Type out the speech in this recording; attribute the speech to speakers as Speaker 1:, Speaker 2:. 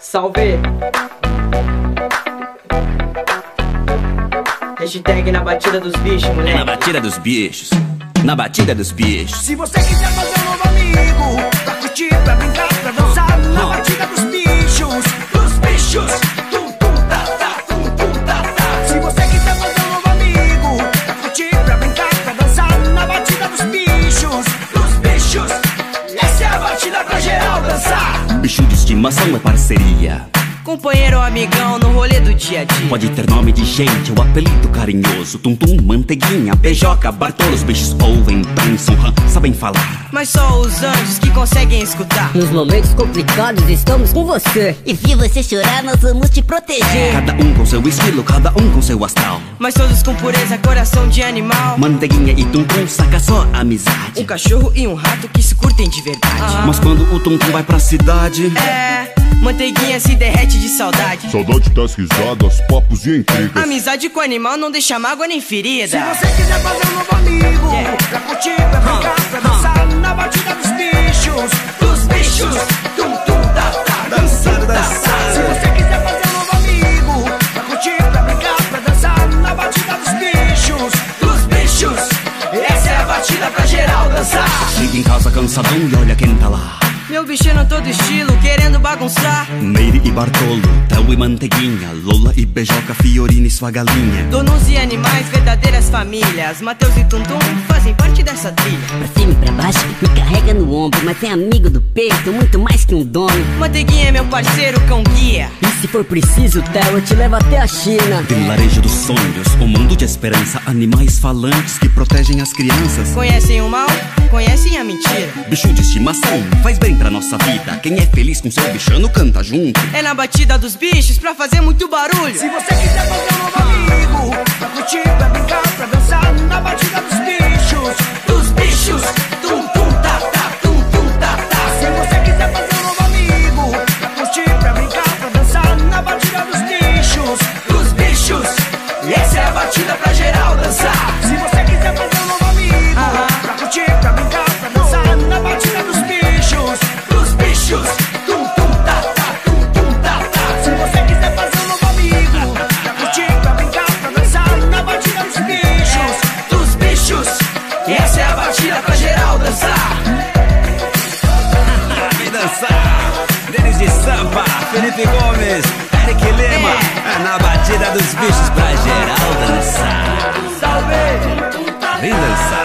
Speaker 1: Salve! Hashtag na batida dos bichos, moleque.
Speaker 2: Na batida dos bichos. Na batida dos bichos.
Speaker 3: Se você quiser fazer um novo amigo,
Speaker 2: de estimação é parceria.
Speaker 4: Companheiro ou amigão no rolê do dia a dia.
Speaker 2: Pode ter nome de gente ou apelido carinhoso. Tum Tum, Manteiguinha, Beijoca, Bartolos. Bichos ouvem, hã, sabem falar.
Speaker 4: Mas só os anjos que conseguem escutar.
Speaker 5: Nos momentos complicados estamos com você.
Speaker 6: E se você chorar, nós vamos te proteger.
Speaker 2: Cada um com seu estilo, cada um com seu astral.
Speaker 4: Mas todos com pureza, coração de animal.
Speaker 2: Manteiguinha e Tum Tum saca só amizade.
Speaker 4: Um cachorro e um rato que se curtem de verdade.
Speaker 2: Mas quando o Tum Tum vai pra cidade.
Speaker 4: É, manteiguinha se derrete de saudade.
Speaker 7: Saudade das risadas, papos e intrigas.
Speaker 4: Amizade com animal não deixa mágoa nem ferida.
Speaker 3: Se você quiser fazer um novo amigo, pra curtir, pra brincar, pra dançar na batida dos bichos, dos bichos. Tum, tum, tá, tá, dançar, dançar. Se você quiser fazer um novo amigo, pra curtir, pra brincar, pra dançar na batida dos bichos, dos bichos. Essa é a batida pra geral dançar.
Speaker 2: Chega em casa cansadão e olha quem tá lá.
Speaker 4: Meu bichinho todo estilo, querendo bagunçar.
Speaker 2: Meire e Bartolo, Theo e Manteiguinha, Lola e Beijoca, Fiorina e sua galinha.
Speaker 4: Donos e animais, verdadeiras famílias. Mateus e Tuntum fazem parte dessa trilha.
Speaker 5: Pra cima e pra baixo, me carrega no ombro. Mas é amigo do peito, muito mais que um dono.
Speaker 4: Manteiguinha é meu parceiro, cão guia.
Speaker 5: E se for preciso, Theo, eu te levo até a China.
Speaker 2: Vilarejo dos sonhos, um mundo de esperança, animais falantes que protegem as crianças.
Speaker 4: Conhecem o mal? Conhecem a mentira.
Speaker 2: Bicho de estimação, faz bem pra nossa vida. Quem é feliz com seu bichano canta junto.
Speaker 4: É na batida dos bichos pra fazer muito barulho.
Speaker 3: Se você quiser fazer um novo amigo, pra curtir, pra brincar,
Speaker 2: Felipe Gomes, Eric Lema, é na batida dos bichos pra geral dançar.
Speaker 3: Salve!
Speaker 2: Vem dançar!